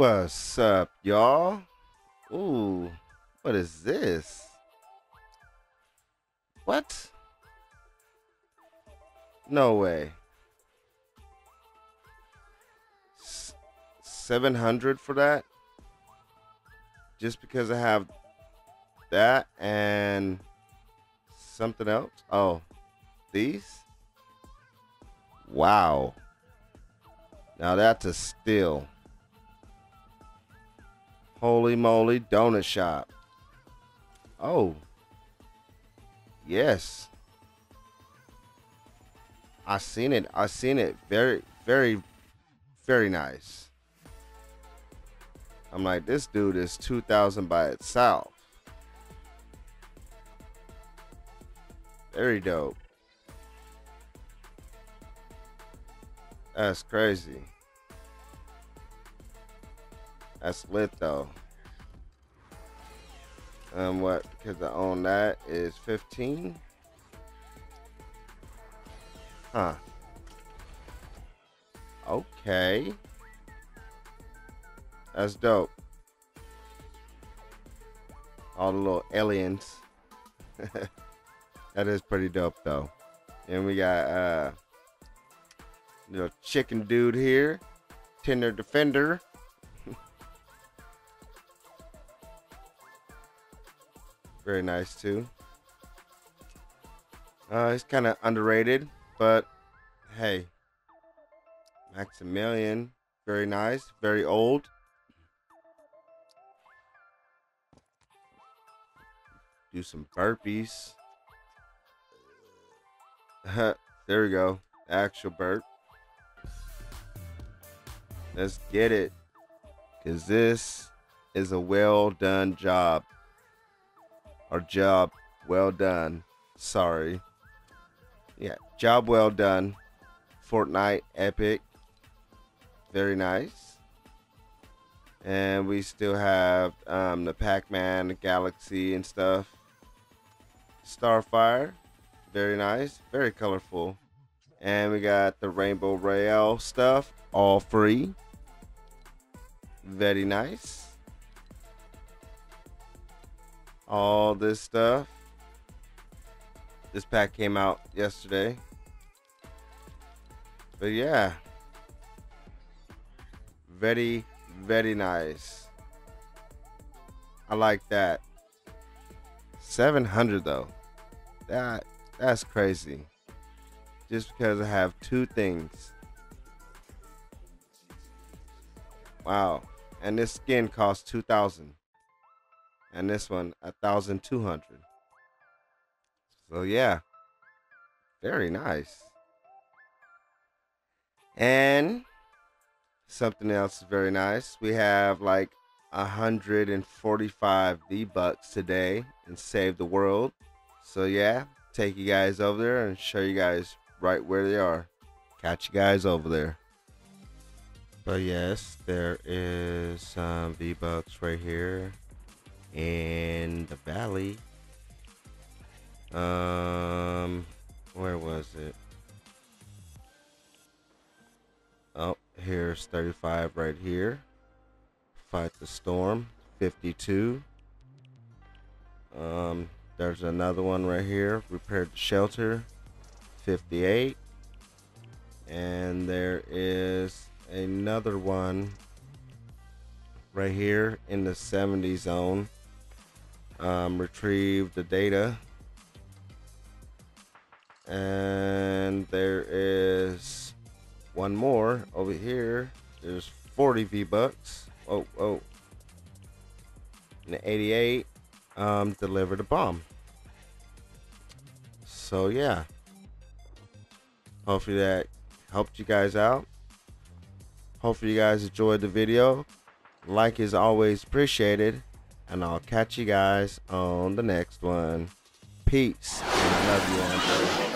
What's up, y'all? Ooh, what is this? What? No way. S 700 for that? Just because I have that and something else? Oh, these? Wow. Now that's a steal. Holy moly, donut shop. Oh. Yes. I seen it. I seen it. Very, very, very nice. I'm like, this dude is 2,000 by itself. Very dope. That's crazy. That's lit though. Um, what? Because I own that is 15. Huh. Okay. That's dope. All the little aliens. that is pretty dope though. And we got uh little chicken dude here. Tender defender. Very nice too. Uh, kind of underrated, but hey, Maximilian, very nice, very old. Do some burpees. there we go, actual burp. Let's get it, cause this is a well done job. Our job well done. Sorry. Yeah, job well done. Fortnite Epic. Very nice. And we still have um, the Pac-Man, Galaxy and stuff. Starfire. Very nice. Very colorful. And we got the Rainbow Royale stuff. All free. Very nice all this stuff. This pack came out yesterday. But yeah. Very, very nice. I like that. 700 though. That that's crazy. Just because I have two things. Wow. And this skin costs 2000 and this one a thousand two hundred. So yeah, very nice. And something else is very nice. We have like 145 V bucks today and save the world. So yeah, take you guys over there and show you guys right where they are. Catch you guys over there. But yes, there is some V bucks right here in the valley. Um, where was it? Oh, here's 35 right here. Fight the storm, 52. Um, there's another one right here. Repair the shelter, 58. And there is another one right here in the 70 zone um, retrieve the data. And there is one more over here. There's 40 V bucks oh oh. And 88 um delivered a bomb. So yeah. Hopefully that helped you guys out. Hopefully you guys enjoyed the video. Like is always appreciated and I'll catch you guys on the next one. Peace. And I love you.